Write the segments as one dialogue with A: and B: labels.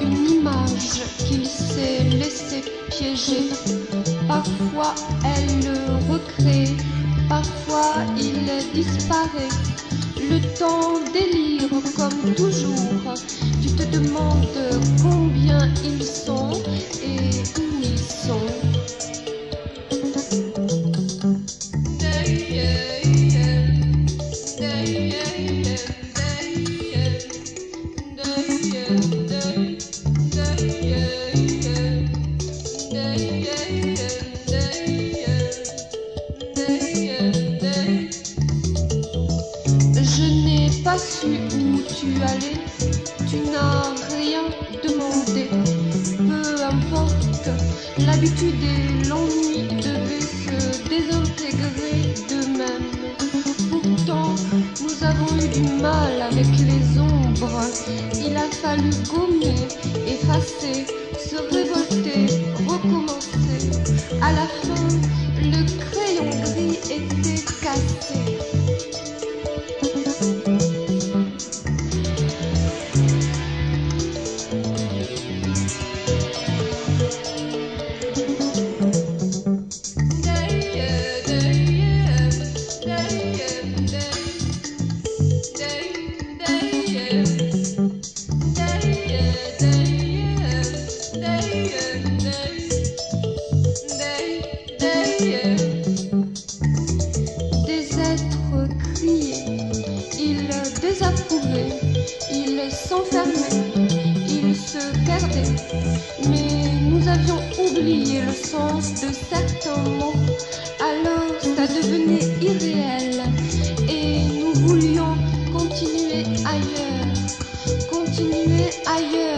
A: une image qu'il s'est laissé piéger. Parfois elle le recrée, parfois il disparaît. Le temps délire comme toujours. Tu te demandes combien il su tu allais, tu n'as rien demandé. Peu importe, l'habitude et l'ennui devaient se désintégrer d'eux-mêmes. Pourtant, nous avons eu du mal avec les ombres. Il a fallu gommer, effacer, se révolter, recommencer. À la fin, le crayon gris était cassé. Ils s'enfermaient, ils se perdaient. Mais nous avions oublié le sens de certains mots, alors ça devenait irréel. Et nous voulions continuer ailleurs, continuer ailleurs.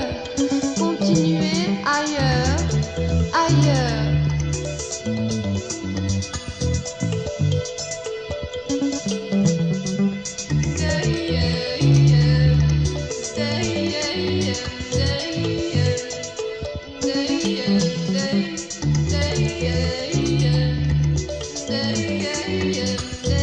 A: you.